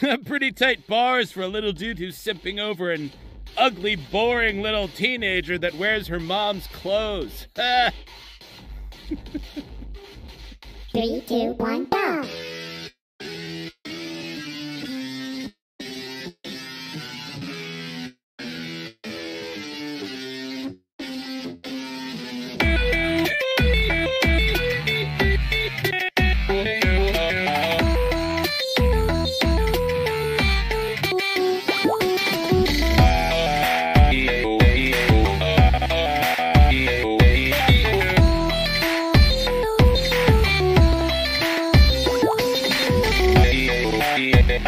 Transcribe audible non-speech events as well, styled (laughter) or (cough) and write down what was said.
(laughs) Pretty tight bars for a little dude who's simping over an ugly, boring little teenager that wears her mom's clothes. (laughs) Three, two, one, go! Yeah.